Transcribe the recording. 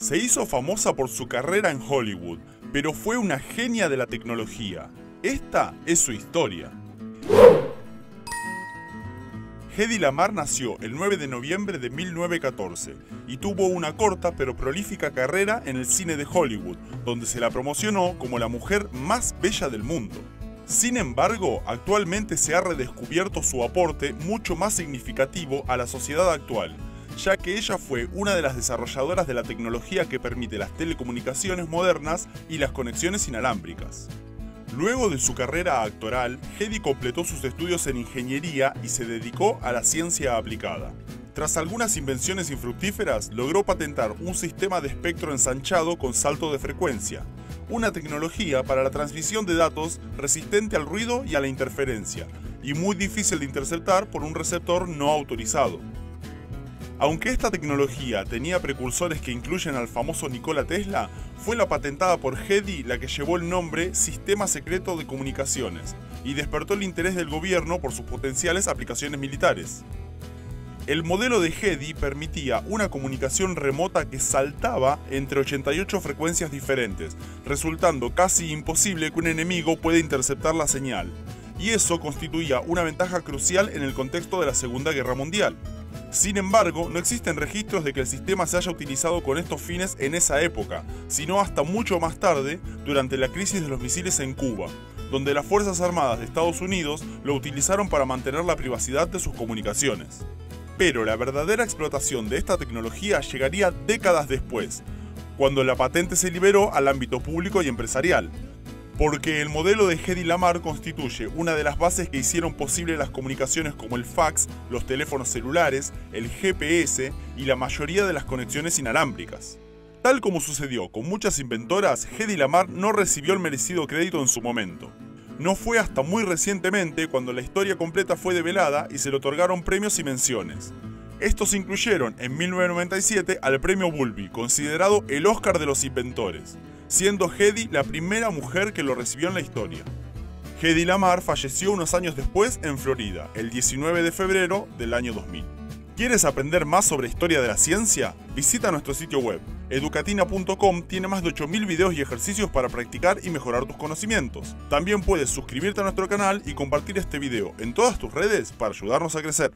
Se hizo famosa por su carrera en Hollywood, pero fue una genia de la tecnología. Esta es su historia. Hedy Lamar nació el 9 de noviembre de 1914 y tuvo una corta pero prolífica carrera en el cine de Hollywood, donde se la promocionó como la mujer más bella del mundo. Sin embargo, actualmente se ha redescubierto su aporte mucho más significativo a la sociedad actual, ya que ella fue una de las desarrolladoras de la tecnología que permite las telecomunicaciones modernas y las conexiones inalámbricas. Luego de su carrera actoral, Hedy completó sus estudios en ingeniería y se dedicó a la ciencia aplicada. Tras algunas invenciones infructíferas, logró patentar un sistema de espectro ensanchado con salto de frecuencia, una tecnología para la transmisión de datos resistente al ruido y a la interferencia, y muy difícil de interceptar por un receptor no autorizado. Aunque esta tecnología tenía precursores que incluyen al famoso Nikola Tesla, fue la patentada por Hedy la que llevó el nombre Sistema Secreto de Comunicaciones y despertó el interés del gobierno por sus potenciales aplicaciones militares. El modelo de Hedy permitía una comunicación remota que saltaba entre 88 frecuencias diferentes, resultando casi imposible que un enemigo pueda interceptar la señal, y eso constituía una ventaja crucial en el contexto de la Segunda Guerra Mundial. Sin embargo, no existen registros de que el sistema se haya utilizado con estos fines en esa época, sino hasta mucho más tarde, durante la crisis de los misiles en Cuba, donde las Fuerzas Armadas de Estados Unidos lo utilizaron para mantener la privacidad de sus comunicaciones. Pero la verdadera explotación de esta tecnología llegaría décadas después, cuando la patente se liberó al ámbito público y empresarial, porque el modelo de Hedy Lamar constituye una de las bases que hicieron posible las comunicaciones como el fax, los teléfonos celulares, el GPS y la mayoría de las conexiones inalámbricas. Tal como sucedió con muchas inventoras, Hedy Lamar no recibió el merecido crédito en su momento. No fue hasta muy recientemente cuando la historia completa fue develada y se le otorgaron premios y menciones. Estos incluyeron en 1997 al premio Bulby, considerado el Oscar de los inventores siendo Hedy la primera mujer que lo recibió en la historia. Hedy Lamar falleció unos años después en Florida, el 19 de febrero del año 2000. ¿Quieres aprender más sobre historia de la ciencia? Visita nuestro sitio web. Educatina.com tiene más de 8.000 videos y ejercicios para practicar y mejorar tus conocimientos. También puedes suscribirte a nuestro canal y compartir este video en todas tus redes para ayudarnos a crecer.